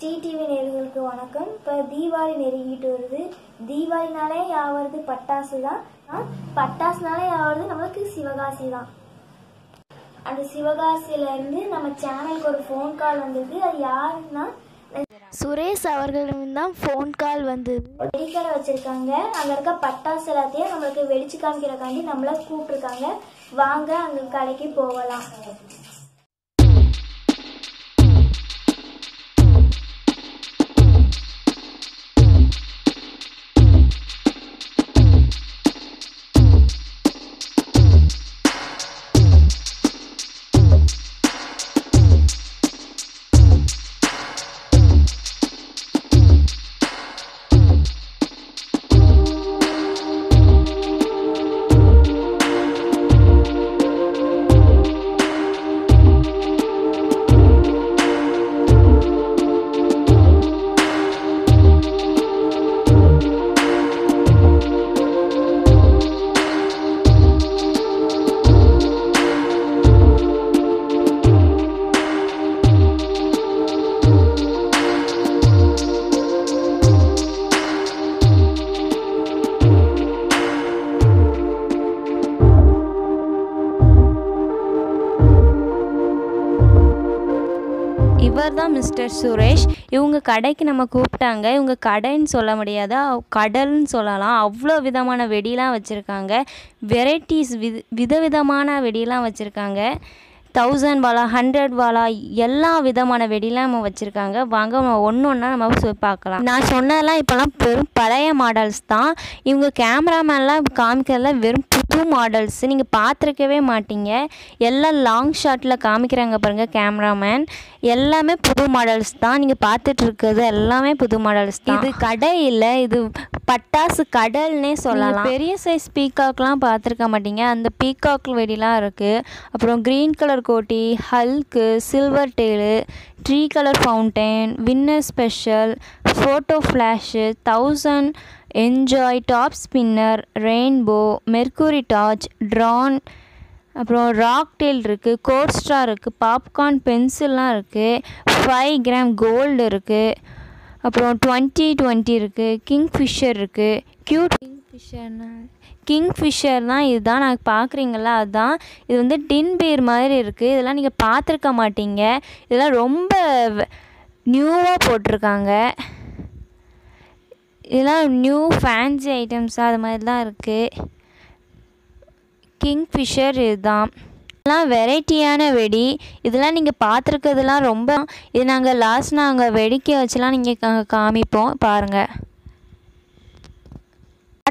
Sri TV நேர்களுக்கு வணக்கம். இப்போ தீபாவளி நெருங்கிட்டு வருது. தீபாவளினாலே யாவது பட்டாசு தான் பட்டாசுனாலே யாவது நம்மளுக்கு சிவகாசி தான் அந்த சிவகாசியில இருந்து நம்ம சேனலுக்கு ஒரு ஃபோன் கால் வந்தது. அது யாருன்னா சுரேஷ் அவர்களும் தான் ஃபோன் கால் வந்தது. வெடிக்கடை வச்சிருக்காங்க. அங்க இருக்க பட்டாசு எல்லாத்தையும் நம்மளுக்கு வெடிச்சு காமிக்கிறக்காண்டி நம்மள கூப்பிட்டுருக்காங்க. வாங்க அங்க கடைக்கு போகலாம். பேர் சுரேஷ். இவங்க கடைக்கு நம்ம கூப்பிட்டாங்க. இவங்க கடைன்னு சொல்ல முடியாது. கடல்னு சொல்லலாம். அவ்வளோ விதமான வெடிலாம் வச்சுருக்காங்க. வெரைட்டிஸ் வித விதவிதமான வெடிலாம் வச்சுருக்காங்க. தௌசண்ட் வாலா ஹண்ட்ரட் வாலா எல்லா விதமான வெடிலாம் நம்ம வச்சுருக்காங்க. வாங்க நம்ம ஒன்று ஒன்றா நம்ம பார்க்கலாம். நான் சொன்னதெல்லாம் இப்போலாம் வெறும் பழைய மாடல்ஸ் தான். இவங்க கேமராமேன்லாம் காமிக்கிறதெல்லாம் வெறும் புது மாடல்ஸ் நீங்கள் பார்த்துருக்கவே மாட்டீங்க. எல்லாம் லாங் ஷாட்டில் காமிக்கிறாங்க பாருங்கள் கேமராமேன் எல்லாமே புது மாடல்ஸ் தான். நீங்கள் பார்த்துட்டு இருக்கிறது எல்லாமே புது மாடல்ஸ் தான். இது கடை இல்லை இது பட்டாசு கடல்னே சொல்லலாம். பெரிய சைஸ் பீகாக்லாம் பார்த்துருக்க மாட்டீங்க. அந்த பீகாக் வெடிலாம் இருக்குது அப்புறம் க்ரீன் கலர் கோட்டி Hulk silver tail tree colour fountain winner special photo flash thousand enjoy top spinner rainbow mercury torch Tran அப்புறம் ராக் டெயில் இருக்குது கோட்ஸ்ட்ரா இருக்குது பாப்கார்ன் பென்சில்லாம் இருக்குது ஃபைவ் கிராம் கோல்டு இருக்குது அப்புறம் டுவெண்ட்டி டுவெண்ட்டி இருக்குது கிங் ஃபிஷர் இருக்குது க்யூட் கிங் ஃபிஷர்னா கிங் ஃபிஷர் தான் இதுதான் நான் பார்க்குறீங்களா அதுதான் இது வந்து டின் பீர் மாதிரி இருக்குது இதெல்லாம் நீங்கள் பார்த்துருக்க மாட்டீங்க இதெல்லாம் ரொம்ப நியூவாக போட்டிருக்காங்க. இதெல்லாம் நியூ ஃபேன்சி ஐட்டம்ஸ் அது மாதிரி தான் இருக்குது கிங் ஃபிஷர் இதுதான். இதெல்லாம் வெரைட்டியான வெடி. இதெல்லாம் நீங்கள் பார்த்துருக்கிறதுலாம் ரொம்ப இது நாங்கள் லாஸ்ட் நாங்கள் வெடிக்க வச்சுலாம் நீங்கள் காமிப்போம் பாருங்கள்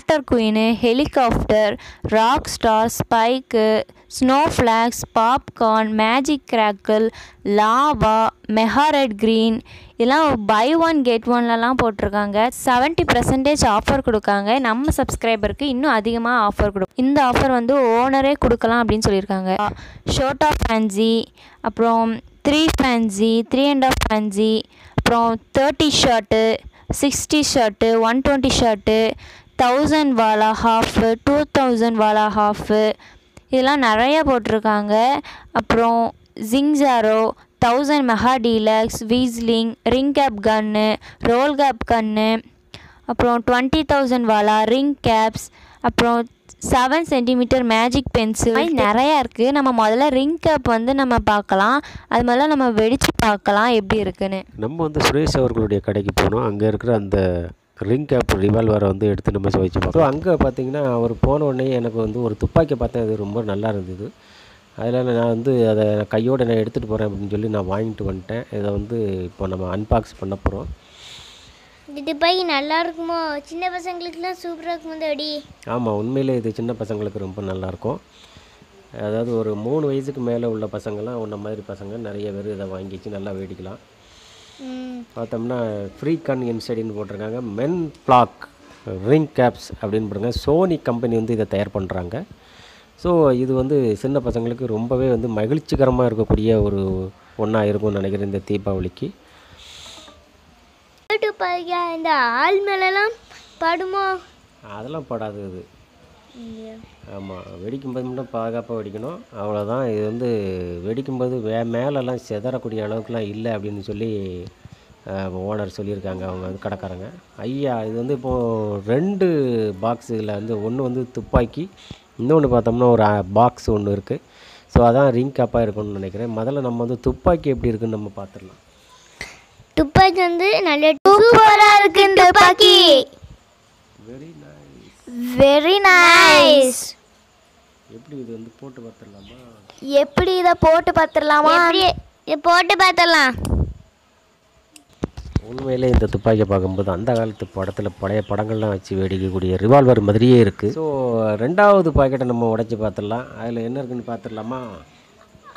water queen helicopter rock star spike snowflakes popcorn magic crackle lava மெஹாரெட் green இதெல்லாம் பை ஒன் கெட் ஒன்லலாம் போட்டிருக்காங்க. செவன்ட்டி பர்சன்டேஜ் ஆஃபர் கொடுக்காங்க. நம்ம சப்ஸ்கிரைபருக்கு இன்னும் அதிகமாக ஆஃபர் கொடுக்கும் இந்த ஆஃபர் வந்து ஓனரே கொடுக்கலாம் அப்படின்னு சொல்லியிருக்காங்க. ஷோட்டா ஃபேன்சி அப்புறம் three fancy three and half fancy அப்புறம் thirty shot sixty shot one twenty shot thousand வாலா ஹாஃபு டூ தௌசண்ட் வாலா ஹாஃபு இதெல்லாம் நிறையா போட்டிருக்காங்க. அப்புறம் ஜிங்ஜாரோ thousand mega deluxe whistling ring cap gun roll cap gun அப்புறம் டுவெண்ட்டி தௌசண்ட் வாலா ring caps அப்புறம் seven centimetre magic pencil நிறையா இருக்குது நம்ம முதல்ல ரிங் கேப் வந்து நம்ம பார்க்கலாம். அது முதல்ல நம்ம வெடித்து பார்க்கலாம் எப்படி இருக்குன்னு. நம்ம வந்து சுரேஷ் அவர்களுடைய கடைக்கு போனோம். அங்கே இருக்கிற அந்த ரிங் கேப் ரிவால்வரை வந்து எடுத்து நம்ம வச்சு பார்த்தோம் ஸோ அங்கே பார்த்தீங்கன்னா அவர் போன உடனே எனக்கு வந்து ஒரு துப்பாக்கி பார்த்தேன் அது ரொம்ப நல்லா இருந்தது. அதில் நான் வந்து அதை கையோடு நான் எடுத்துகிட்டு போகிறேன் அப்படின்னு சொல்லி நான் வாங்கிட்டு வந்துட்டேன். இதை வந்து இப்போ நம்ம அன்பாக்ஸ் பண்ண போகிறோம் இது பை நல்லா இருக்குமோ? சின்ன பசங்களுக்குலாம் சூப்பராக இருக்கும் அடி ஆமாம் உண்மையிலே இது சின்ன பசங்களுக்கு ரொம்ப நல்லாயிருக்கும் அதாவது ஒரு மூணு வயசுக்கு மேலே உள்ள பசங்கள்லாம் உன்ன மாதிரி பசங்க நிறைய பேர் இதை வாங்கிச்சு நல்லா வேடிக்கலாம். பார்த்தோம்னா ஃப்ரீ கன் இன்சைடுன்னு போட்டிருக்காங்க. மென் பிளாக் ரிங் கேப்ஸ் அப்படின்னு போட்டிருக்காங்க. சோனி கம்பெனி வந்து இதை தயார் பண்ணுறாங்க ஸோ இது வந்து சின்ன பசங்களுக்கு ரொம்பவே வந்து மகிழ்ச்சிகரமாக இருக்கக்கூடிய ஒரு ஒன்றா இருக்கும்னு நினைக்கிறேன் இந்த தீபாவளிக்கு. பாருங்க இந்த ஆள் மேலெல்லாம் படுமோ? அதெல்லாம் படாது இது. ஆமாம் வெடிக்கும்போது மட்டும் பாதுகாப்பாக வெடிக்கணும். அவ்வளோதான் இது வந்து வெடிக்கும்போது வே மேலெல்லாம் சிதறக்கூடிய அளவுக்குலாம் இல்லை அப்படின்னு சொல்லி ஓனர் சொல்லியிருக்காங்க. அவங்க வந்து கடைக்காரங்க. ஐயா இது வந்து இப்போது ரெண்டு பாக்ஸில் வந்து ஒன்று வந்து துப்பாக்கி இன்னொன்று பார்த்தோம்னா ஒரு பாக்ஸ் ஒன்று இருக்குது ஸோ அதான் ரிங் கேப்பாக இருக்கும்னு நினைக்கிறேன். முதல்ல நம்ம வந்து துப்பாக்கி எப்படி இருக்குன்னு நம்ம பார்த்துடலாம். துப்பாக்கி வந்து நல்ல சூப்பரா இருக்கு துப்பாக்கி. வெரி நைஸ் வெரி நைஸ் எப்படி இது வந்து போட்டு பார்த்துடலாமா? எப்படி இதை போட்டு பார்த்துடலாமா? எப்படி? இதை போட்டு பார்த்தலாம் உண்மையிலே இந்த துப்பாக்கியை பார்க்கும்போது அந்த காலத்து படத்தில் பழைய படங்கள்லாம் வச்சு வெடிக்கக்கூடிய ரிவால்வர் மாதிரியே இருக்குது ஸோ ரெண்டாவது பாக்கெட்டை நம்ம உடைச்சி பார்த்துடலாம். அதில் என்ன இருக்குன்னு பார்த்துடலாமா?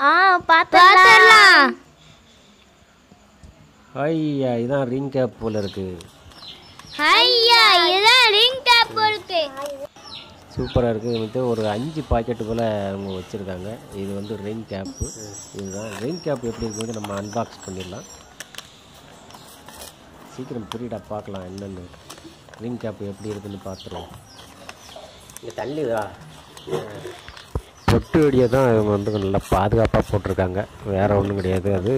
ஆ பார்த்துடலாம். ஐயா இதான் ரிங் கேப் போல் இருக்குது ஐயா இதான் ரிங் கேப் இருக்கு. சூப்பராக இருக்குது வந்து ஒரு அஞ்சு பாக்கெட்டு போல் அவங்க வச்சுருக்காங்க. இது வந்து ரிங் கேப்பு இதுதான். ரிங் கேப் எப்படி இருக்குது நம்ம அன்பாக்ஸ் பண்ணிடலாம். சீக்கிரம் புரியடா பார்க்கலாம் என்னென்னு. ரிங் கேப் எப்படி இருக்குன்னு பார்த்துருவோம். இங்கே தள்ளிதா பொட்டு வெடியை தான் இவங்க வந்து நல்லா பாதுகாப்பாக போட்டிருக்காங்க. வேறு ஒன்றும் கிடையாது. அது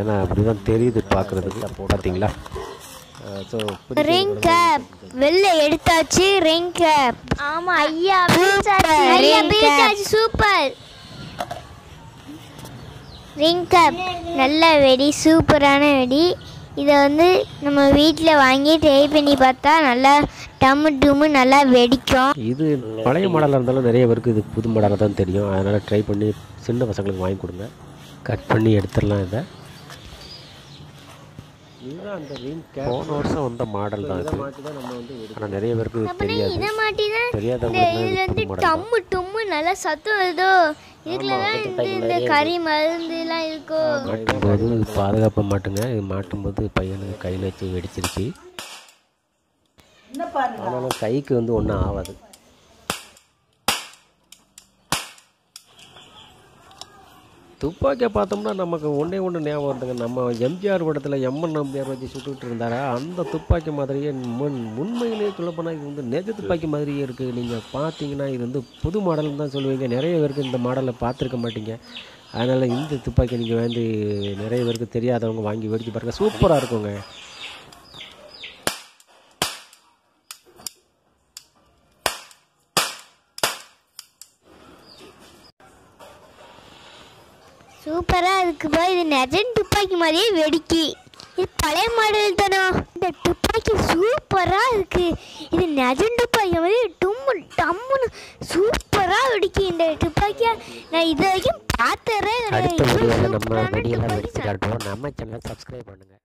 ஏன்னா அப்படி தான் தெரியுது பார்க்குறதுக்கு பார்த்தீங்களா ரிங் கேப் வெளில எடுத்தாச்சு ரிங் கேப் ஆமா ஐயா சூப்பர் ரிங் கேப் நல்ல வெடி சூப்பரான வெடி. இதை வந்து நம்ம வீட்டில் வாங்கி ட்ரை பண்ணி பார்த்தா நல்லா டம்மு டும்மு நல்லா வெடிக்கும். இது பழைய மாடலாக இருந்தாலும் நிறைய பேருக்கு இது புது மாடலாக தான் தெரியும். அதனால் ட்ரை பண்ணி சின்ன பசங்களுக்கு வாங்கி கொடுங்க. கட் பண்ணி எடுத்துடலாம் இதை. இதுதான் அந்த ரிங் போன வருஷம் வந்த மாடல் தான் இது ஆனால் நிறைய பேருக்கு தெரியாது. இதை மாட்டி தான் இந்த தெரியாதவங்களுக்கு இதில் டம்மு டும்மு நல்லா சத்தம் வருதோ? இதுக்குள்ள தான் இந்த கறி மருந்துலாம் இருக்கோ? மாட்டும்போது பாதுகாப்பாக மாட்டுங்க. இது மாட்டும்போது பையனுக்கு கையில் வச்சு வெடிச்சிருச்சு. ஆனாலும் கைக்கு வந்து ஒன்றும் ஆகாது துப்பாக்கியை பார்த்தோம்னா நமக்கு ஒன்றே ஒன்று ஞாபகம் வருதுங்க. நம்ம எம்ஜிஆர் படத்தில் எம்என் நம்பியார் வச்சு சுட்டுக்கிட்டு இருந்தாரா? அந்த துப்பாக்கி மாதிரியே முன் உண்மையிலேயே சொல்லப்போனால் இது வந்து நெஜ துப்பாக்கி மாதிரியே இருக்குது நீங்கள் பார்த்தீங்கன்னா இது வந்து புது மாடல்னு தான் சொல்லுவீங்க. நிறைய பேருக்கு இந்த மாடலை பார்த்துருக்க மாட்டீங்க. அதனால் இந்த துப்பாக்கி நீங்கள் வந்து நிறைய பேருக்கு தெரியாதவங்க வாங்கி வெடிச்சு பாருங்கள் சூப்பராக இருக்குங்க. சூப்பராக இருக்குப்பா இது நெஜன் துப்பாக்கி மாதிரியே வெடிக்கி. இது பழைய மாடல் தானோ? இந்த துப்பாக்கி சூப்பராக இருக்கு. இது நெஜன் துப்பாக்கி மாதிரி டும்மு டம்முன்னு சூப்பராக வெடிக்கி இந்த துப்பாக்கியை. நான் இது வரைக்கும் காட்டுவோம். நம்ம சேனலை சப்ஸ்கிரைப் பண்ணுங்கள்